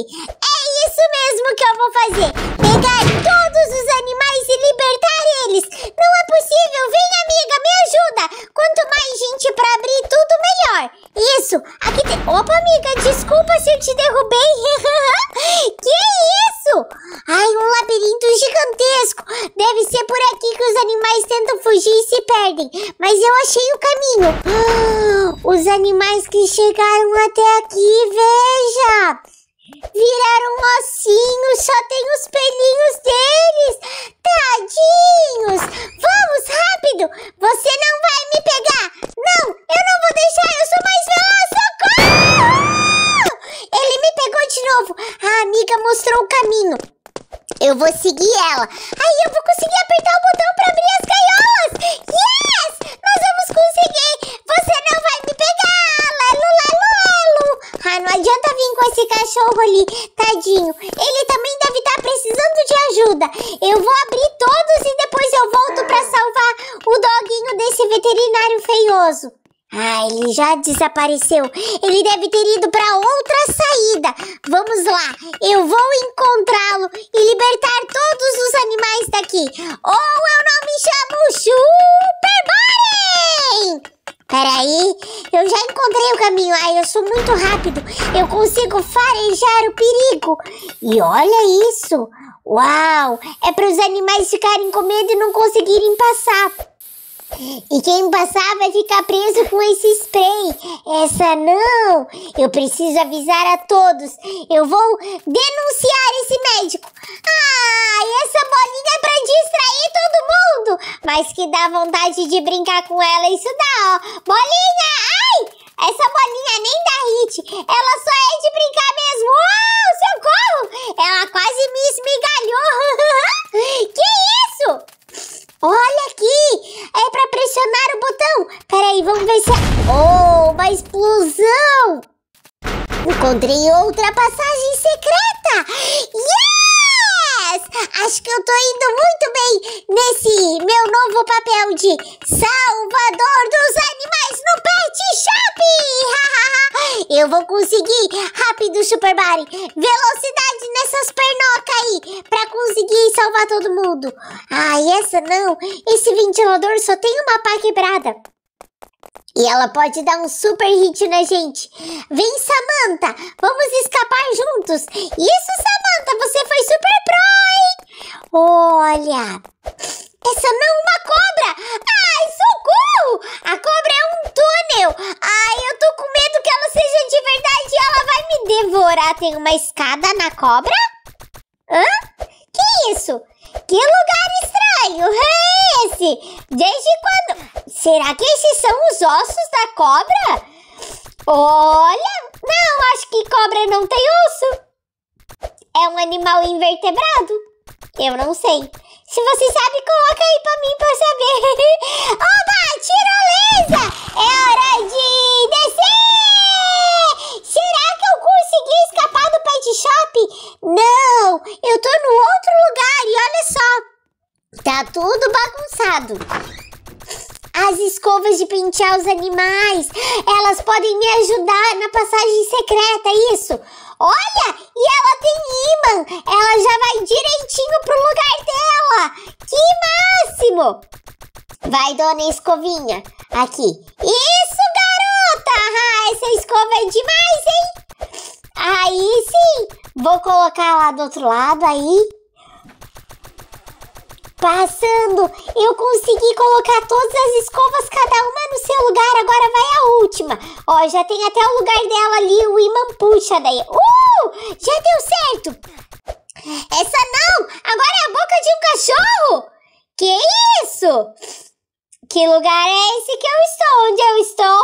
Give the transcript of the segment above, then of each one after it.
É isso mesmo que eu vou fazer. Pegar todos os animais e libertar eles. Não é possível. Vem, amiga, me ajuda. Quanto mais gente pra abrir tudo, melhor. Isso. Aqui tem... Opa, amiga, desculpa se eu te derrubei. que isso? Ai, um labirinto gigantesco. Deve ser por aqui que os animais tentam fugir e se perdem. Mas eu achei o caminho. Os animais que chegaram até aqui, veja. Viraram ossinhos, só tem os pelinhos deles. Tadinhos. Vamos, rápido. Você não vai me pegar. Não, eu não vou deixar. Eu sou mais veloz. Socorro! Ele me pegou de novo. A amiga mostrou o caminho. Eu vou seguir ela. Aí eu vou conseguir apertar o botão para abrir as gaiolas. Yes! Nós vamos conseguir. Você não vai me pegar. Lelo, lelo, lelo. Ah, não adianta vir com esse cachorro ali. Tadinho. Ele também deve estar precisando de ajuda. Eu vou abrir todos e depois eu volto para salvar o doguinho desse veterinário feioso. Ah, ele já desapareceu. Ele deve ter ido para outra saída. Vamos lá, eu vou encontrá-lo e libertar todos os animais daqui. Ou eu não me chamo Super Body! Peraí, eu já encontrei o caminho. Ai, eu sou muito rápido. Eu consigo farejar o perigo. E olha isso! Uau! É para os animais ficarem com medo e não conseguirem passar. E quem passar vai ficar preso com esse spray. Essa não. Eu preciso avisar a todos. Eu vou denunciar esse médico. Ah, essa bolinha é pra distrair todo mundo. Mas que dá vontade de brincar com ela, isso dá, ó. Bolinha, ai! Essa bolinha nem dá hit. Ela só é de brincar mesmo. Oh, socorro! Ela quase me esmigalhou. que isso? Olha aqui! É pra pressionar o botão! Peraí, vamos ver se... É... Oh, uma explosão! Encontrei outra passagem secreta! Yes! Acho que eu tô indo muito bem novo papel de salvador dos animais no Pet Shop! eu vou conseguir! Rápido, Super! Velocidade nessas pernocas aí! Pra conseguir salvar todo mundo! Ai, essa não! Esse ventilador só tem uma pá quebrada! E ela pode dar um super hit na gente. Vem, Samantha! Vamos escapar juntos! Isso, Samantha! Você foi super pro, hein? Olha! Essa não é uma cobra! Ai, socorro! A cobra é um túnel! Ai, eu tô com medo que ela seja de verdade e ela vai me devorar. Tem uma escada na cobra? Hã? Que isso? Que lugar estranho é esse? Desde quando? Será que esses são os ossos da cobra? Olha, não, acho que cobra não tem osso. É um animal invertebrado? Eu não sei. Se você sabe, coloca aí pra mim pra saber. Oba, tirolesa! É hora de descer! Será que eu consegui escapar do pet shop? Não, eu tô no outro lugar e olha só. Tá tudo bagunçado as escovas de pentear os animais. Elas podem me ajudar na passagem secreta, isso. Olha, e ela tem imã. Ela já vai direitinho pro lugar dela. Vai, dona escovinha. Aqui. Isso, garota. Ah, essa escova é demais, hein? Aí sim. Vou colocar lá do outro lado aí. Passando, eu consegui colocar todas as escovas, cada uma no seu lugar. Agora vai a última. Ó, já tem até o lugar dela ali, o imã puxa daí. Uh! Já deu certo. Essa não! Agora é a boca de um cachorro! Isso? Que lugar é esse que eu estou? Onde eu estou?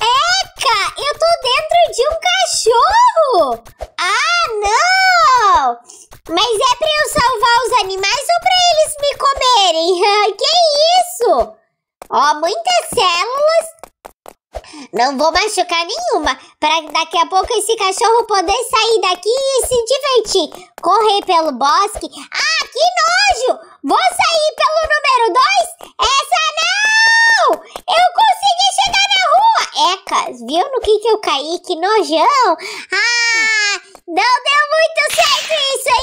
Eca! Eu tô dentro de um cachorro! Ah, não! Mas é pra eu salvar os animais ou pra eles me comerem? que isso? Ó, muitas células. Não vou machucar nenhuma, para daqui a pouco esse cachorro poder sair daqui e se divertir. Correr pelo bosque. Ah, Que nojo! Vou sair pelo número 2? Essa não! Eu consegui chegar na rua! Ecas, viu no que, que eu caí? Que nojão! Ah, não deu muito certo isso, hein?